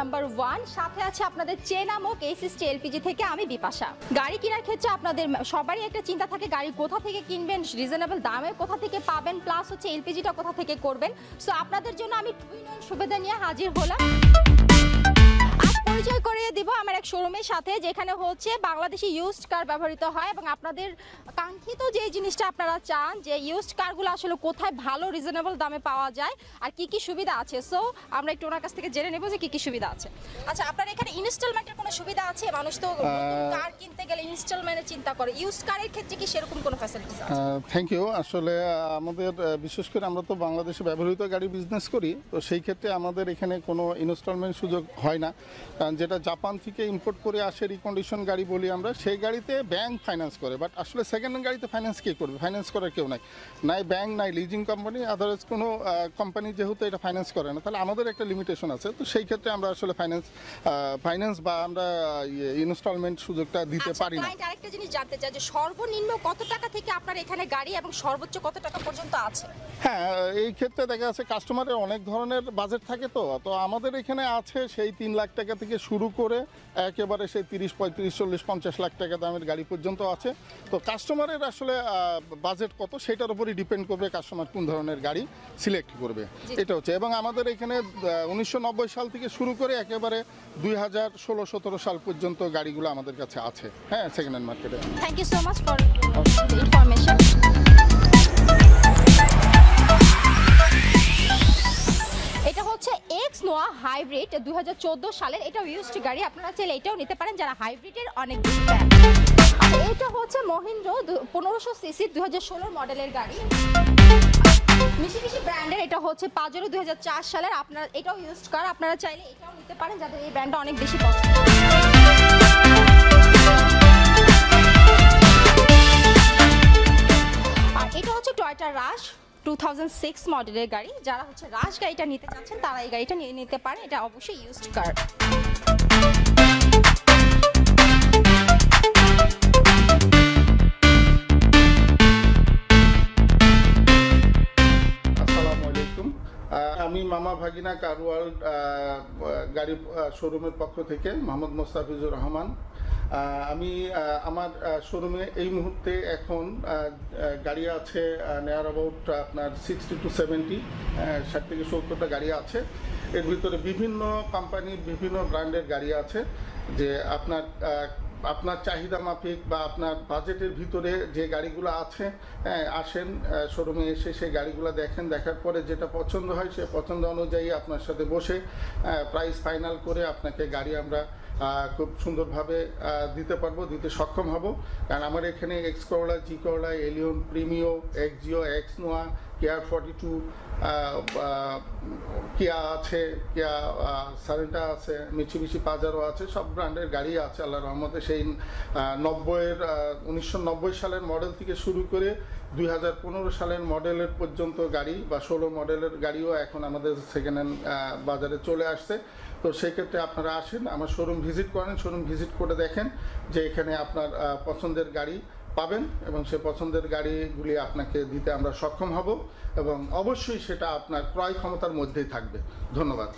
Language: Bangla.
নাম্বার ওয়ান সাথে আছে আপনাদের চে নামক এই সিস্টি এলপিজি থেকে আমি বিপাশা। গাড়ি কেনার ক্ষেত্রে আপনাদের সবারই একটা চিন্তা থাকে, গাড়ি কোথা থেকে কিনবেন রিজনেবল দামে কোথা থেকে পাবেন প্লাস হচ্ছে এলপিজিটা কোথা থেকে করবেন। সো আপনাদের জন্য আমি সুবিধা নিয়ে হাজির হলাম। পরিচয় করিয়ে দিব আমার এক শোরুমের সাথে যেখানে হচ্ছে বাংলাদেশি ইউজড কার ব্যবহৃত হয় এবং আপনাদের কাঙ্ক্ষিত যে জিনিসটা আপনারা চান যে ইউজড কারগুলো আসলে কোথায় ভালো রিজনেবল দামে পাওয়া যায় আর কি কি সুবিধা আছে। সো আমরা একটু ওনার কাছ থেকে জেনে নেব যে কি কি সুবিধা আছে। আচ্ছা আপনার এখানে ইনস্টলমেন্টের কোনো সুবিধা আছে? মানুষ তো কার কিনতে গেলে ইনস্টলমেন্টের চিন্তা করে। ইউজড কারের ক্ষেত্রে কি সেরকম কোনো ফ্যাসিলিটিস আছে? থ্যাংক ইউ আসলে আমাদের বিশেষ করে আমরা তো বাংলাদেশে ব্যবহৃত গাড়ি বিজনেস করি তো সেই ক্ষেত্রে আমাদের এখানে কোনো ইনস্টলমেন্ট সুযোগ হয় না। কারণ যেটা জাপান থেকে ইম্পোর্ট করে আসে রিকন্ডিশন গাড়ি বলি আমরা সেই গাড়িতে ব্যাংক ফাইন্যান্স করে। বাট আসলে সেকেন্ড হ্যান্ড গাড়িতে ফাইন্যান্স কে করবে? ফাইন্যান্স করার কেউ নাই। নাই ব্যাংক নাই লিজিং কোম্পানি আদারওয়াইজ কোনো কোম্পানি যেহেতু এটা ফাইন্যান্স করে না তাহলে আমাদের একটা লিমিটেশন আছে। তো সেই ক্ষেত্রে আমরা আসলে ফাইন্যান্স ফাইন্যান্স বা আমরা ইনস্টলমেন্ট সুযোগটা দিতে আচ্ছা, পারি না। আরেকটা জিনিস জানতে চাই যে সর্বনিম্ন কত টাকা থেকে আপনার এখানে গাড়ি এবং সর্বোচ্চ কত টাকা পর্যন্ত আছে? হ্যাঁ এই ক্ষেত্রে দেখা যাচ্ছে কাস্টমারের অনেক ধরনের বাজেট থাকে তো। তো আমাদের এখানে আছে সেই তিন লাখ টাকা থেকে শুরু করে একেবারে সেই তিরিশ পঁয়ত্রিশ চল্লিশ পঞ্চাশ লাখ টাকা দামের গাড়ি পর্যন্ত আছে। তো কাস্টমারের আসলে বাজেট কত সেটার উপরই ডিপেন্ড করবে কাস্টমার কোন ধরনের গাড়ি সিলেক্ট করবে। এটা হচ্ছে। এবং আমাদের এখানে উনিশশো নব্বই সাল থেকে শুরু করে একেবারে দুই হাজার ষোলো সতেরো সাল পর্যন্ত গাড়িগুলো আমাদের কাছে আছে। হ্যাঁ সেকেন্ড হ্যান্ড মার্কেটে thank you so much for hybrid দু হাজার চোদ্দ সালের এটা ইউজড গাড়ি। আপনারা চাইলে এটাও নিতে পারেন যারা হাইব্রিডের অনেক এটা হচ্ছে মহিন্দ্র পনেরোশো সিসি দুই মডেলের গাড়ি। মিশি মিশি ব্র্যান্ডের এটা হচ্ছে সালের। আপনারা এটাও কার আপনারা চাইলে এটাও নিতে পারেন যাদের এই ব্র্যান্ডটা অনেক বেশি পছন্দ। এটা হচ্ছে টয়টা রাশ টু মডেলের গাড়ি। যারা হচ্ছে রাশ গাড়িটা নিতে চাচ্ছেন, তারা এই গাড়িটা নিয়ে নিতে পারেন। এটা অবশ্যই ইউজড কার আমি মামা ভাগিনা কারওয়াল গাড়ি শোরুমের পক্ষ থেকে মোহাম্মদ মোস্তাফিজুর রহমান। আমি আমার শোরুমে এই মুহূর্তে এখন গাড়ি আছে নেয়ার অ্যাবাউট আপনার সিক্সটি টু সেভেন্টি ষাট থেকে সত্তরটা গাড়ি আছে। এর ভিতরে বিভিন্ন কোম্পানির বিভিন্ন ব্র্যান্ডের গাড়ি আছে, যে আপনার আপনার চাহিদা মাফিক বা আপনার বাজেটের ভিতরে যে গাড়িগুলো আছে হ্যাঁ, আসেন শোরুমে এসে সেই গাড়িগুলো দেখেন দেখার পরে যেটা পছন্দ হয় সে পছন্দ অনুযায়ী আপনার সাথে বসে প্রাইস ফাইনাল করে আপনাকে গাড়ি আমরা খুব সুন্দরভাবে দিতে পারব দিতে সক্ষম হব। কারণ আমার এখানে X Corolla G Corolla Allion Premio Axio X Noah care forty two Kia আছে, কিয়া সারেন্টা আছে মিছিমিছি পাজারও আছে, সব ব্র্যান্ডের গাড়ি আছে, আল্লাহ রহমতে। সেই নব্বইয়ের উনিশশো নব্বই সালের মডেল থেকে শুরু করে দুই হাজার পনেরো সালের মডেলের পর্যন্ত গাড়ি বা ষোলো মডেলের গাড়িও এখন আমাদের সেকেন্ড হ্যান্ড বাজারে চলে আসছে। তো সেক্ষেত্রে আপনারা আসেন, আমার শোরুম ভিজিট করেন শোরুম ভিজিট করে দেখেন যে এখানে আপনার পছন্দের গাড়ি পাবেন এবং সে পছন্দের গাড়িগুলি আপনাকে দিতে আমরা সক্ষম হব এবং অবশ্যই সেটা আপনার ক্রয় ক্ষমতার মধ্যেই থাকবে। ধন্যবাদ।